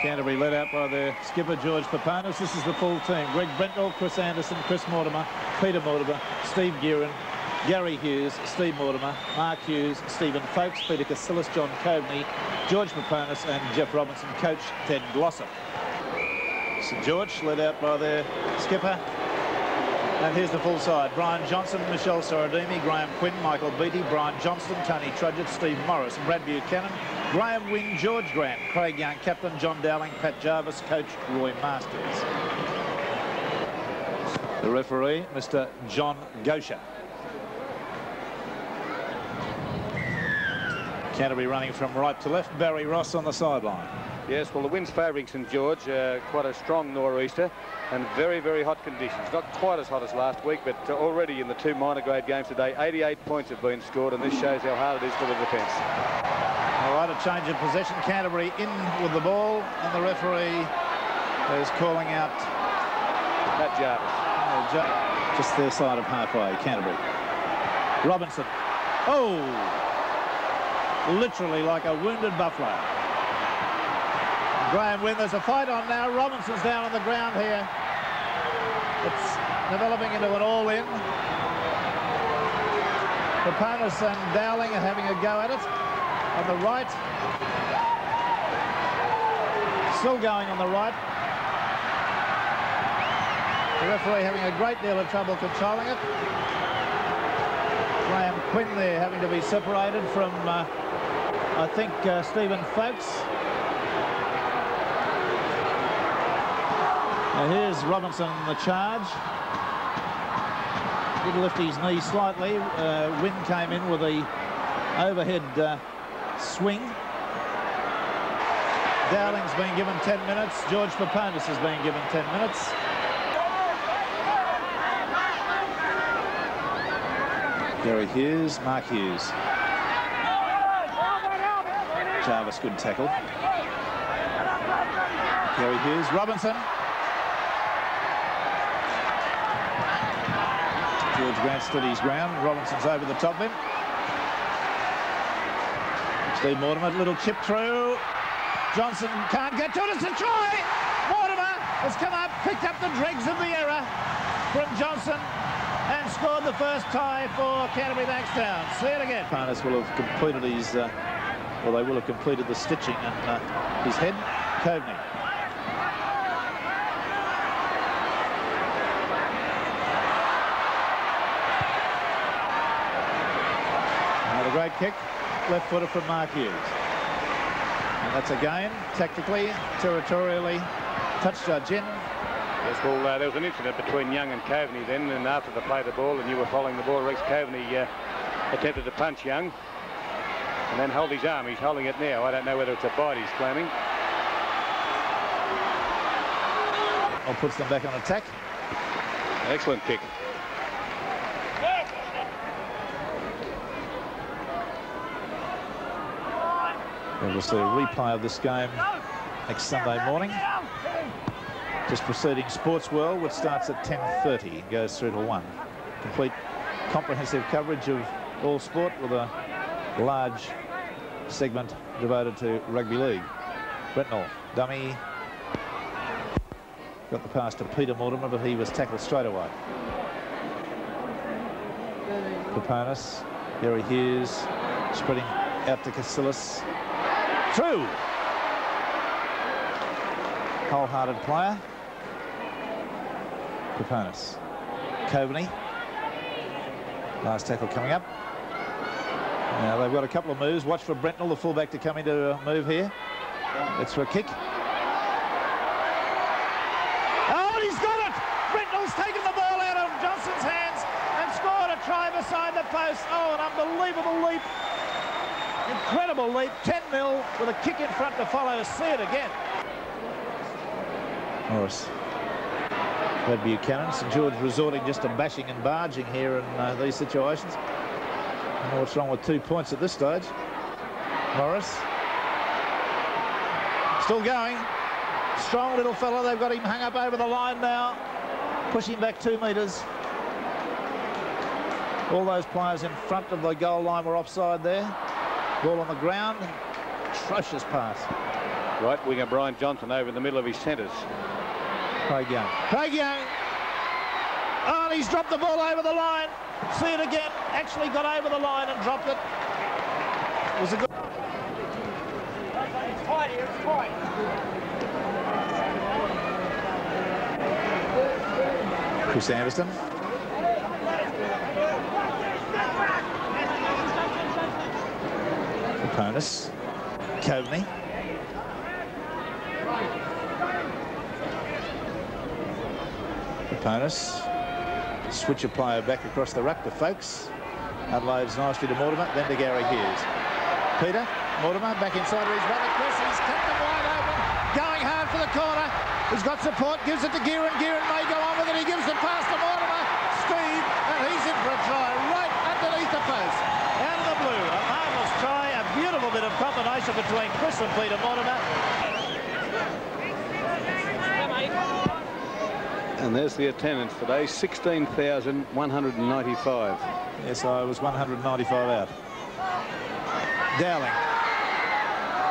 Canterbury led out by their skipper George Peponis. This is the full team. Greg Brentnall, Chris Anderson, Chris Mortimer, Peter Mortimer, Steve Gearin, Gary Hughes, Steve Mortimer, Mark Hughes, Stephen Folkes, Peter Casillas, John Coveney, George Peponis and Jeff Robinson, coach Ted Glossop. St George led out by their skipper and here's the full side. Brian Johnson, Michelle Sorodimi, Graham Quinn, Michael Beattie, Brian Johnston, Tony Trudgett, Steve Morris, Brad Buchanan, Graham Wynn, George Grant, Craig Young, Captain John Dowling, Pat Jarvis, Coach Roy Masters. The referee, Mr. John Gocher. Canterbury running from right to left. Barry Ross on the sideline. Yes, well, the wind's favouring St George. Uh, quite a strong nor'easter and very, very hot conditions. Not quite as hot as last week, but uh, already in the two minor grade games today, 88 points have been scored, and this shows how hard it is for the defence. Change of possession. Canterbury in with the ball, and the referee is calling out Pat Jarvis. Uh, just their side of halfway, Canterbury. Robinson. Oh! Literally like a wounded buffalo. Graham Wynn, there's a fight on now. Robinson's down on the ground here. It's developing into an all-in. Peponis and Dowling are having a go at it. On the right. Still going on the right. The referee having a great deal of trouble controlling it. Graham Quinn there having to be separated from, uh, I think, uh, Stephen Folkes. Now here's Robinson in the charge. Did lift his knee slightly. Uh, Wynn came in with a overhead uh, swing. Dowling's been given 10 minutes. George Peponis has been given 10 minutes. Gary Hughes, Mark Hughes. Jarvis, good tackle. Gary Hughes, Robinson. George Grant stood his ground. Robinson's over the top of him. Steve Mortimer, little chip through. Johnson can't get to it. It's a try. Mortimer has come up, picked up the dregs of the error from Johnson and scored the first tie for Canterbury Bankstown. See it again. Parnas will have completed his, uh, well, they will have completed the stitching and uh, his head, Coveney. A great kick, left footer from Mark Hughes. And that's again, tactically, territorially, touch judge in. Yes, well, uh, there was an incident between Young and Coveney then, and after the play the ball, and you were following the ball, Rex Coveney uh, attempted to punch Young, and then hold his arm. He's holding it now. I don't know whether it's a bite he's claiming. Or puts them back on attack. Excellent kick. And we'll see a replay of this game next Sunday morning. Just preceding Sports World, which starts at 10.30 and goes through to 1. Complete comprehensive coverage of all sport with a large segment devoted to rugby league. Brentnall, dummy. Got the pass to Peter Mortimer, but he was tackled straight away. Peponis, Gary Hughes, spreading out to Casillas. Through. Wholehearted player. Peponis. Coveney. Last tackle coming up. Now they've got a couple of moves. Watch for Brentnall, the fullback, to come into a move here. It's for a kick. Oh, and he's got it! Brentnall's taken the ball out of Johnson's hands and scored a try beside the post. Oh, an unbelievable leap. Incredible leap, 10-0 with a kick in front to follow. See it again. Morris. Brad Buchanan. St George resorting just to bashing and barging here in uh, these situations. I don't know what's wrong with two points at this stage. Morris. Still going. Strong little fella. They've got him hung up over the line now. Pushing back two metres. All those players in front of the goal line were offside there. Ball on the ground. Atrocious pass. Right winger Brian Johnson over in the middle of his centres. Craig Young. Craig Young. Oh, and he's dropped the ball over the line. See it again. Actually got over the line and dropped it. It was a good... It's tight here, it's tight. Chris Anderson. Peponis. Coveney. Peponis. Switch a player back across the ruck to Folkes. Unloads nicely to Mortimer, then to Gary Hughes. Peter, Mortimer back inside of his brother Chris. He's kept it wide open. Going hard for the corner. He's got support, gives it to Gearin. Gearin may go on with it. He gives it past to Mortimer. Steve, and he's in for a try right underneath the post. Out of the blue. A marvellous try. A bit of combination between Chris and Peter Mortimer. And there's the attendance today, 16,195. Yes, I was 195 out. Dowling.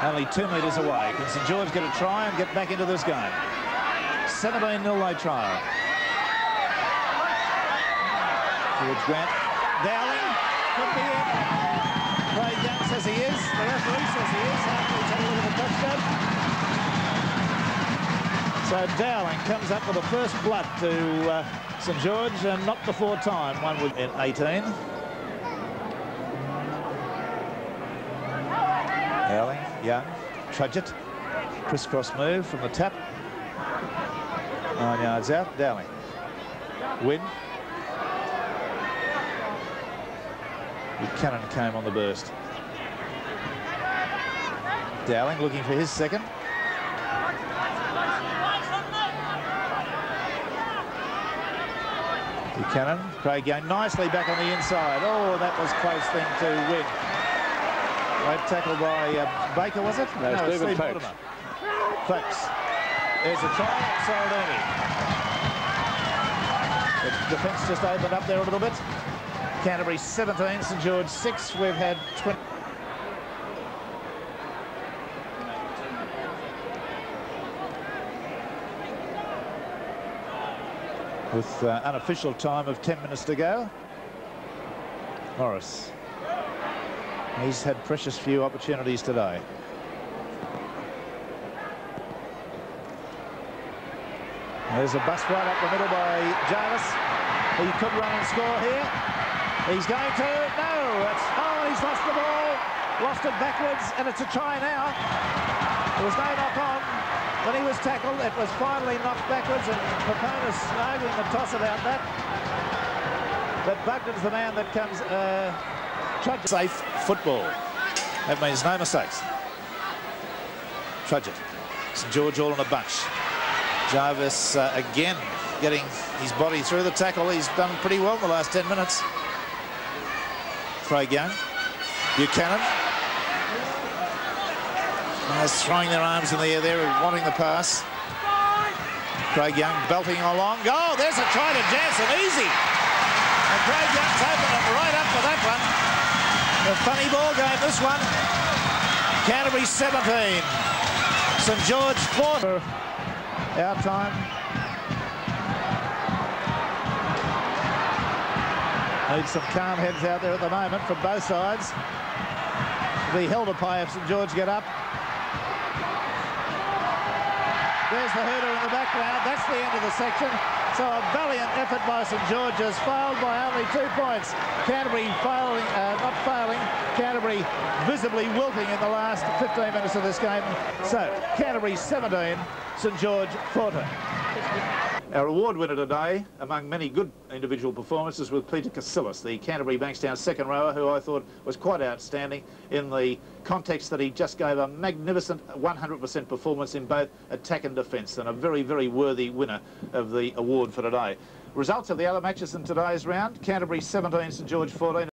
Only two metres away. Can St George get a try and get back into this game? 17 0 they trial. George Grant. Dowling could be in. Says he is. The referee says he is. The touchdown. So Dowling comes up with the first blood to uh, St George and not before time. One with 18. Dowling, Young, Trudgett. Crisscross move from the tap. Nine yards out. Dowling. Win. Buchanan came on the burst. Dowling looking for his second. Buchanan, Craig Young nicely back on the inside. Oh, that was close thing to win. Great tackle by uh, Baker, was it? No, Stephen Steve. Folkes. There's a try, Soldini. The defence just opened up there a little bit. Canterbury 17, St George 6. We've had 20. With uh, unofficial time of 10 minutes to go. Morris. He's had precious few opportunities today. There's a bust right up the middle by Jarvis. He could run and score here. He's going to. No, it's. Oh, he's lost the ball. Lost it backwards, and it's a try now. There was no knock on. When he was tackled, it was finally knocked backwards, and Peponis arguing the toss about that. But Bugden's the man that comes. Uh, Trudgett. Safe football. That means no mistakes. Trudgett. St George all in a bunch. Jarvis uh, again getting his body through the tackle. He's done pretty well in the last 10 minutes. Craig Young. Buchanan. Players throwing their arms in the air there, wanting the pass. Craig Young belting along. Oh, there's a try to Jansen. Easy. And Craig Young's opened it right up for that one. A funny ball game, this one. Canterbury 17. St George 4. Our time. Need some calm heads out there at the moment from both sides. The to pay if St George get up. There's the hooter in the background. That's the end of the section. So a valiant effort by St George's, failed by only two points. Canterbury failing, uh, not failing, Canterbury visibly wilting in the last 15 minutes of this game. So Canterbury 17, St George 14. Our award winner today, among many good individual performances, was Peter Casillas, the Canterbury Bankstown second rower, who I thought was quite outstanding in the context that he just gave a magnificent 100% performance in both attack and defence, and a very, very worthy winner of the award for today. Results of the other matches in today's round, Canterbury 17, St George 14.